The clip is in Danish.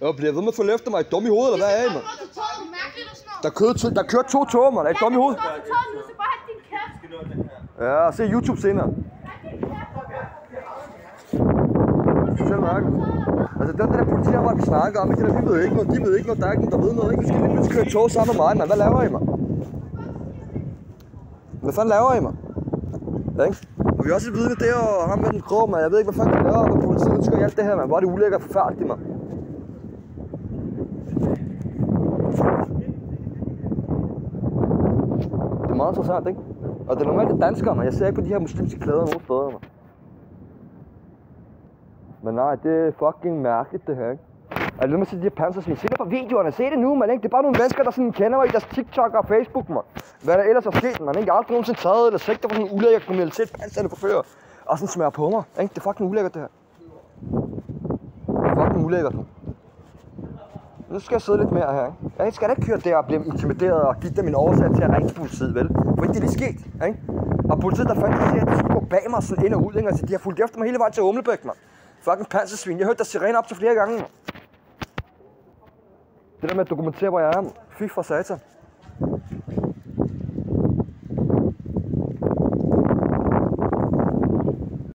Jeg bliver ved med at følge efter mig. Er I dum i hovedet, eller hvad er I, mand? Der kører, to, der kører to tog, mand. Er I dum i hovedet? Ja, se YouTube senere. Selv mærke. Altså, den der politiarbejde, vi snakker om, ikke? Der, vi ved ikke noget, de ved ikke noget, der er ikke nogen, der ved noget, ikke? Vi skal lige pludselig køre tog sammen med mig, mand. Hvad laver I, mand? Hvad fanden laver I, mand? Ja, ikke? Og vi har også et vidne der, og ham med den grå, mand. Jeg ved ikke, hvad fanden de laver, og politiet ønsker i alt det her, mand. Hvor er det ulækkert og forfærdeligt, mand. Det er meget interessant, ikke? Og det er normalt det danskere, man. Jeg ser ikke på de her muslimske klæder nogen steder, man. Men nej, det er fucking mærkeligt, det her, ikke? Er det noget med at se de her pansersvin? Se det på videoerne, se det nu, man, ikke? Det er bare nogle mennesker, der sådan kender mig i deres TikTok og Facebook, man. Hvad der ellers er sket, man, ikke? Jeg har aldrig nogensinde taget eller sigter på sådan en ulækker kriminalitet, panserne på før. Og sådan smager på mig, ikke? Det er fucking ulækkert, det her. Det er fucking ulækkert, man. Nu skal jeg sidde lidt mere her, ikke? Jeg skal da ikke køre der og blive intimideret og give dem en årsag til at ringe til politiet, vel? For ikke det er lige sket, ikke? Og politiet der fandt siger, at de skulle gå bag mig sådan ind og ud, ikke? Altså, de har fulgt efter mig hele vejen til Humlebæk, mand. Fucking pansersvin. Jeg hørte der sirene op til flere gange. Det der med at dokumentere, hvor jeg er, mand. Fy for satan.